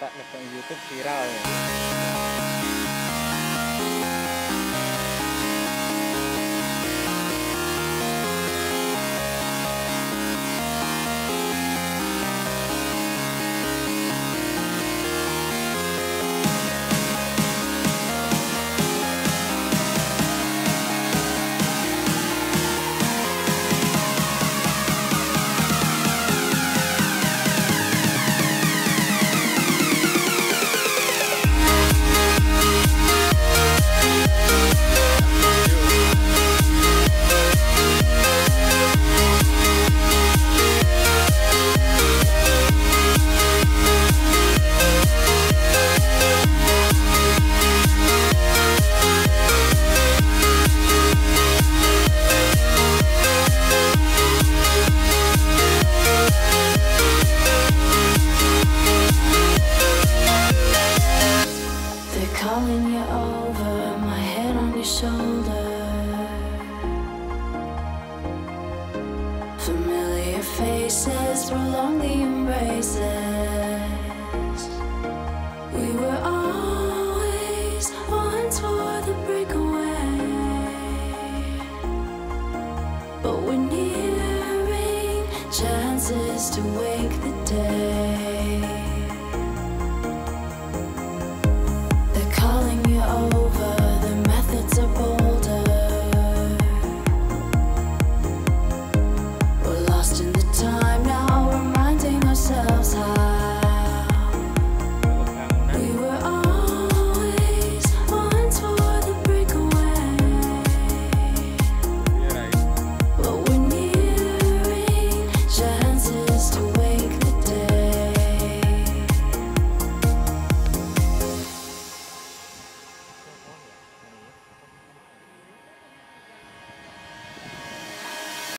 Pak ngegang YouTube viral ya. Calling you over, my head on your shoulder. Familiar faces prolong the embraces. We were always one for the breakaway, but we're nearing chances to wake the day.